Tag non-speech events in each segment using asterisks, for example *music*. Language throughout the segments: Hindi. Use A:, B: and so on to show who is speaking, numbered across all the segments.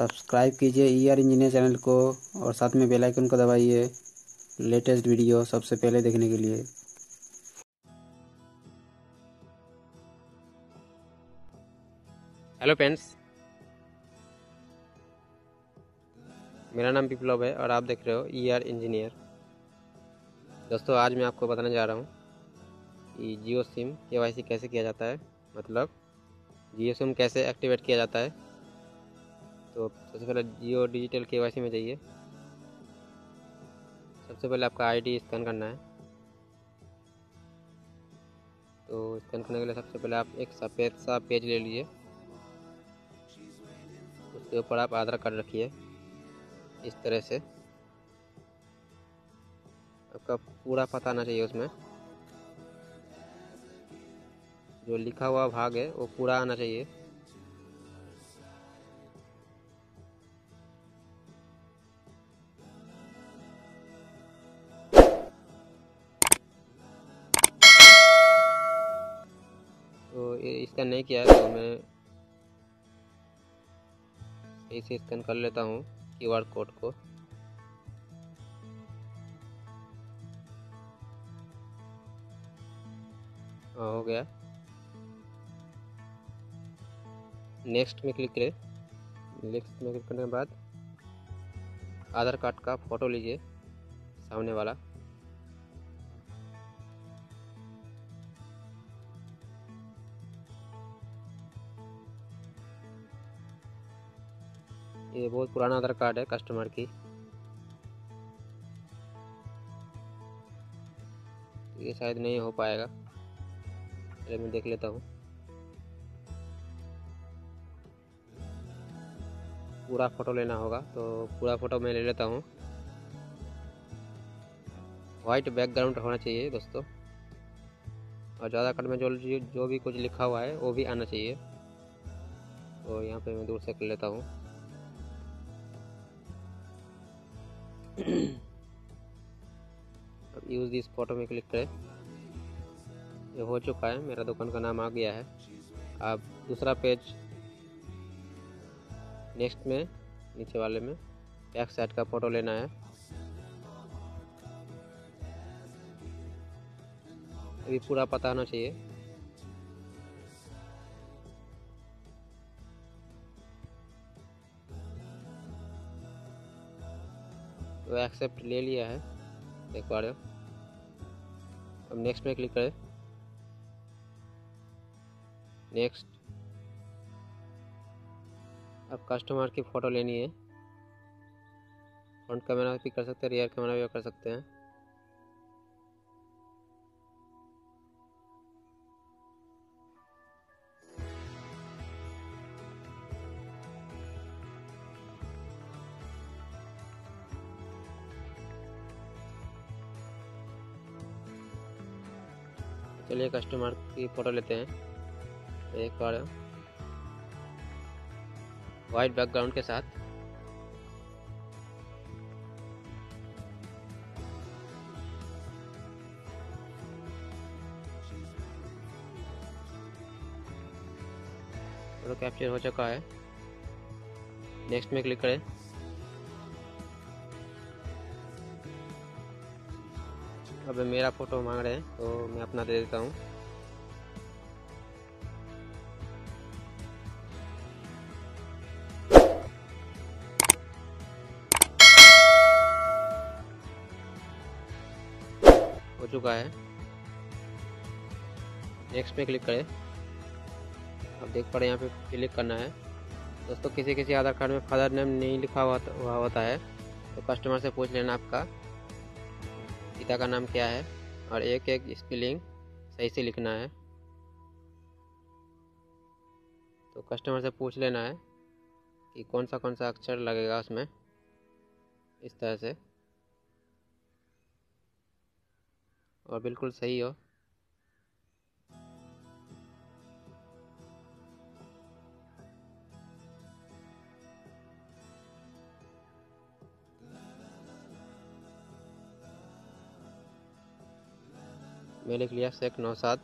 A: सब्सक्राइब कीजिए ई आर इंजीनियर चैनल को और साथ में बेल आइकन को दबाइए लेटेस्ट वीडियो सबसे पहले देखने के लिए।
B: हेलो फ्रेंड्स मेरा नाम विप्लव है और आप देख रहे हो ई आर इंजीनियर दोस्तों, आज मैं आपको बताने जा रहा हूँ कि जियो सिम के कैसे किया जाता है। मतलब जियो सिम कैसे एक्टिवेट किया जाता है। तो सबसे पहले जियो डिजिटल के वाई में जाइए। सबसे पहले आपका आईडी स्कैन करना है। तो स्कैन करने के लिए सबसे पहले आप एक सफ़ेद सा पेज ले लीजिए। उसके ऊपर आप आधार कार्ड रखिए, इस तरह से। आपका पूरा पता आना चाहिए उसमें। जो लिखा हुआ भाग है, वो पूरा आना चाहिए। इसका नहीं किया है तो मैं इसे स्कैन कर लेता हूँ क्यूआर कोड को। हाँ हो गया। नेक्स्ट में क्लिक करें। नेक्स्ट में क्लिक करने के बाद आधार कार्ड का फ़ोटो लीजिए, सामने वाला। ये बहुत पुराना आधार कार्ड है कस्टमर की। ये शायद नहीं हो पाएगा। चलिए मैं देख लेता हूँ। पूरा फ़ोटो लेना होगा तो पूरा फ़ोटो मैं ले लेता हूँ। वाइट बैकग्राउंड होना चाहिए दोस्तों। और ज़्यादा कट में जो जो भी कुछ लिखा हुआ है, वो भी आना चाहिए। तो यहाँ पे मैं दूर से कर लेता हूँ। *clears throat* अब यूज़ दिस फ़ोटो में क्लिक करें। ये हो चुका है, मेरा दुकान का नाम आ गया है। अब दूसरा पेज नेक्स्ट में, नीचे वाले में बैक साइड का फ़ोटो लेना है। अभी पूरा पता होना चाहिए। तो एक्सेप्ट ले लिया है। देख पा रहे हो। अब नेक्स्ट में क्लिक करें। नेक्स्ट अब कस्टमर की फ़ोटो लेनी है। फ्रंट कैमरा भी कर सकते हैं रियर कैमरा भी कर सकते हैं। चलिए कस्टमर की फ़ोटो लेते हैं। एक बार। वाइट बैकग्राउंड के साथ। फ़ोटो कैप्चर हो चुका है। नेक्स्ट में क्लिक करें। अब मेरा फ़ोटो मांग रहे हैं तो मैं अपना दे देता हूँ। हो चुका है। नेक्स्ट पे क्लिक करें। अब देख पा रहे यहाँ पे क्लिक करना है। दोस्तों किसी किसी आधार कार्ड में फादर नेम नहीं लिखा हुआ होता है तो कस्टमर से पूछ लेना आपका। पिता का नाम क्या है? और एक एक स्पेलिंग सही से लिखना है। तो कस्टमर से पूछ लेना है कि कौन सा कौन सा अक्षर लगेगा उसमें? इस तरह से। और बिल्कुल सही हो। मेलिक लिया सेक नौ सात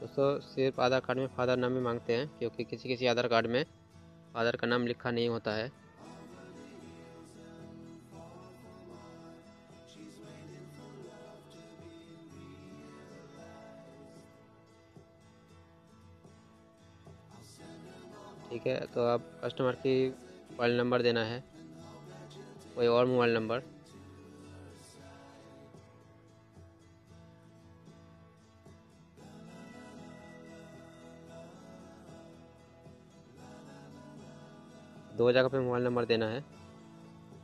B: दोस्तों, सिर्फ़ आधार कार्ड में फादर नाम ही मांगते हैं, क्योंकि किसी किसी आधार कार्ड में फादर का नाम लिखा नहीं होता है। ठीक है? तो आप कस्टमर की मोबाइल नंबर देना है। कोई और मोबाइल नंबर दो जगह पे मोबाइल नंबर देना है।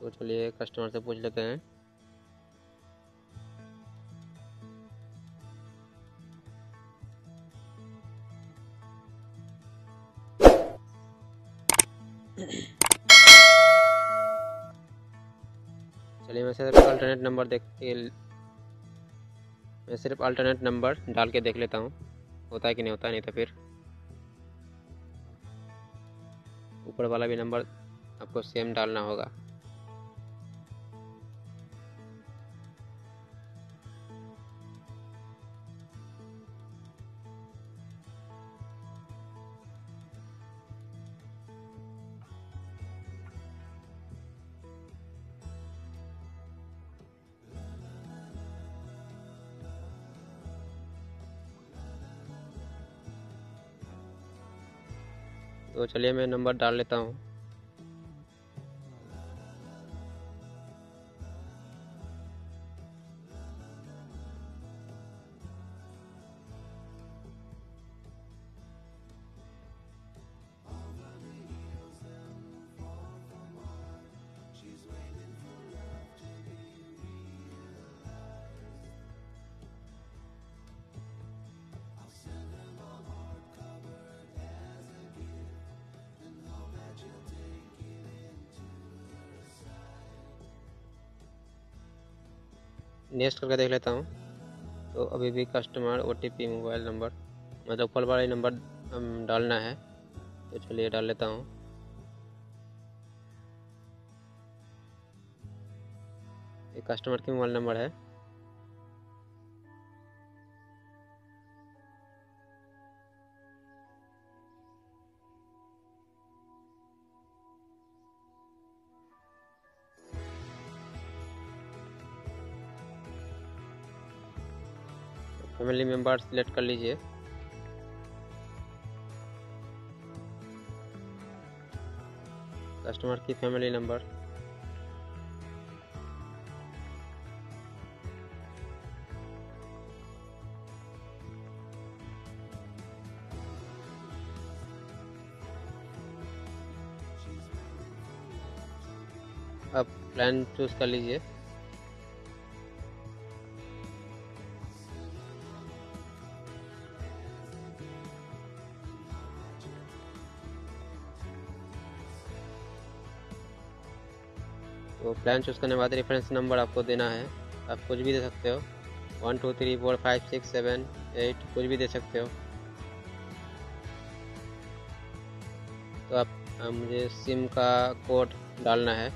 B: तो चलिए कस्टमर से पूछ लेते हैं। अल्टरनेट नंबर देख मैं सिर्फ़ अल्टरनेट नंबर डाल के देख लेता हूँ। होता है कि नहीं होता नहीं तो फिर ऊपर वाला भी नंबर आपको सेम डालना होगा। तो चलिए मैं नंबर डाल लेता हूँ। नेक्स्ट करके देख लेता हूँ। तो अभी भी कस्टमर ओटीपी मोबाइल नंबर मतलब ऊपर वाला नंबर डालना है। तो चलिए डाल लेता हूँ। ये कस्टमर की मोबाइल नंबर है। फैमिली मेंबर सिलेक्ट कर लीजिए। कस्टमर की फैमिली नंबर। अब प्लान चूज़ कर लीजिए। प्लान चूज़ करने के बाद रेफरेंस नंबर आपको देना है। आप कुछ भी दे सकते हो। One two three four five six seven eight कुछ भी दे सकते हो। तो आप मुझे सिम का कोड डालना है।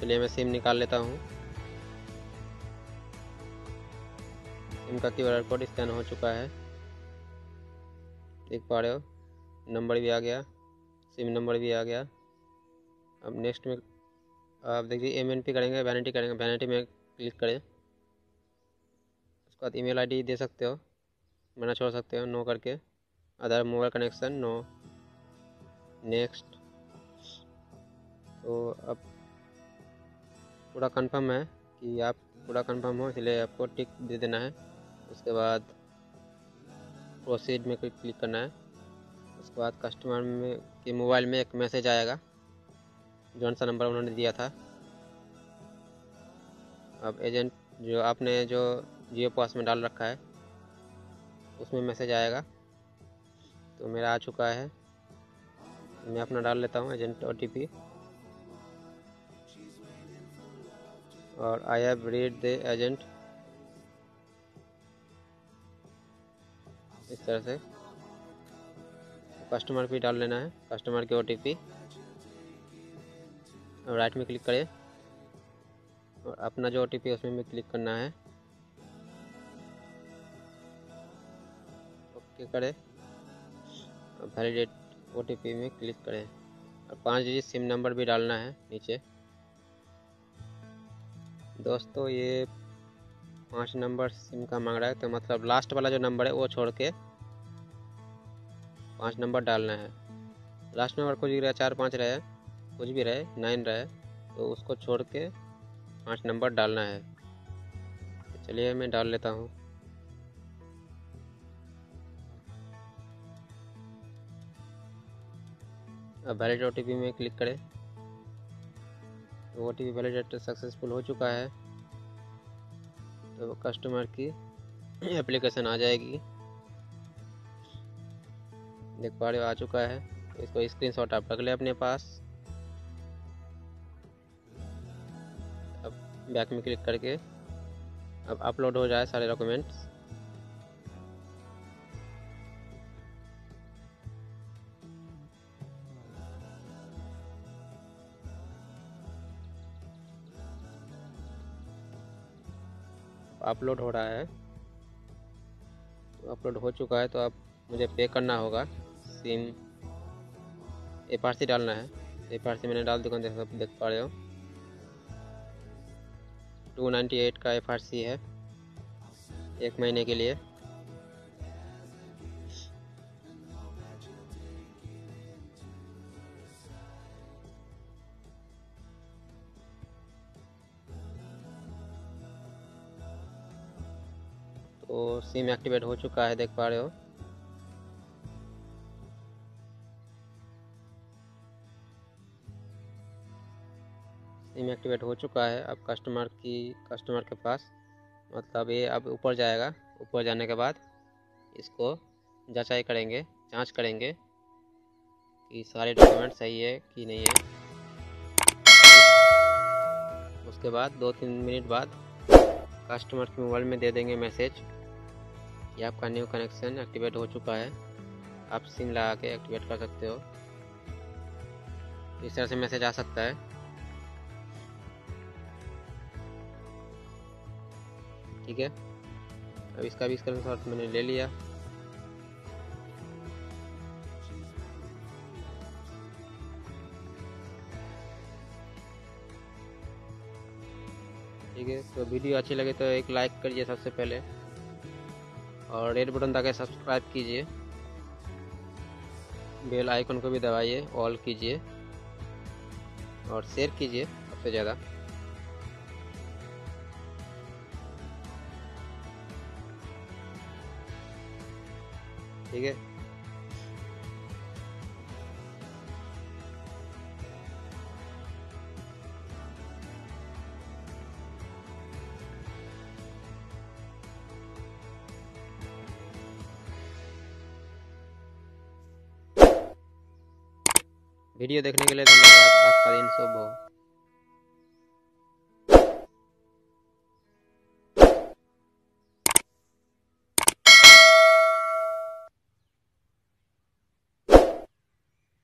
B: चलिए मैं सिम निकाल लेता हूँ। सिम का क्यू आर कोड स्कैन हो चुका है। देख पा रहे हो नंबर भी आ गया। सिम नंबर भी आ गया। अब नेक्स्ट में आप देखिए एम एन पी करेंगे वैनिटी करेंगे वैनिटी में क्लिक करें। उसके बाद ईमेल आईडी दे सकते हो, मना छोड़ सकते हो नो करके। Aadhaar mobile connection no next तो अब पूरा कंफर्म है कि आप पूरा कंफर्म हो, इसलिए आपको टिक दे देना है। उसके बाद प्रोसीड में क्लिक करना है। उसके बाद कस्टमर में, के मोबाइल में एक मैसेज आएगा। जौन सा नंबर उन्होंने दिया था। अब एजेंट जो आपने जो जियो पास में डाल रखा है, उसमें मैसेज आएगा। तो मेरा आ चुका है। मैं अपना डाल लेता हूँ एजेंट ओटीपी और I have read the agent इस तरह से। कस्टमर पे डाल लेना है, कस्टमर के ओ टी पी राइट में क्लिक करें। और अपना जो ओ टी पी है, उसमें भी क्लिक करना है। ओके करें। और वैलिडेट ओ टी पी में क्लिक करें। और पाँच डिजिट सिम नंबर भी डालना है, नीचे। दोस्तों, ये पाँच नंबर सिम का मांग रहा है तो मतलब लास्ट वाला जो नंबर है, वो छोड़ के पाँच नंबर डालना है। लास्ट नंबर कुछ भी रहे, चार पाँच रहे, कुछ भी रहे, नाइन रहे तो उसको छोड़ के पाँच नंबर डालना है। चलिए मैं डाल लेता हूँ। अब वैलिड ओ में क्लिक करें। O T P validate successful हो चुका है। तो कस्टमर की एप्लीकेशन आ जाएगी। देख पा रहे हो आ चुका है। इसको स्क्रीनशॉट आप रख ले अपने पास। अब बैक में क्लिक करके अब अपलोड हो जाए सारे डॉक्यूमेंट्स अपलोड हो रहा है। अपलोड हो चुका है तो अब मुझे पे करना होगा। सिम एफ़ आर सी डालना है। एफ़ आर सी मैंने डाल दिया देख देख पा रहे हो? टू नाइन्टी एट का एफ़ आर सी है, एक महीने के लिए। तो सिम एक्टिवेट हो चुका है, देख पा रहे हो। सिम एक्टिवेट हो चुका है अब कस्टमर की कस्टमर के पास। मतलब ये अब ऊपर जाएगा। ऊपर जाने के बाद इसको जांचाई करेंगे, जाँच करेंगे कि सारे डॉक्यूमेंट सही है कि नहीं है। उसके बाद दो तीन मिनट बाद कस्टमर के मोबाइल में दे देंगे मैसेज कि आपका न्यू कनेक्शन एक्टिवेट हो चुका है। आप सिम लगा के एक्टिवेट कर सकते हो। इस तरह से मैसेज आ सकता है। ठीक है? अब इसका भी स्क्रीन शॉट मैंने ले लिया। ठीक है तो वीडियो अच्छी लगे तो एक लाइक करिए सबसे पहले। और रेड बटन दबा सब्सक्राइब कीजिए। बेल आइकन को भी दबाइए ऑल कीजिए। और शेयर कीजिए, सबसे ज़्यादा। ठीक है। वीडियो देखने के लिए धन्यवाद। आपका दिन शुभ हो।